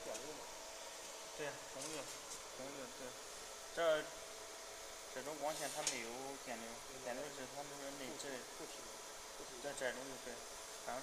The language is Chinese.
烧嘛。对呀、啊，红的，对。这这种光线它没有电流，电流是它那个内置的。固体。这这种就是，反正。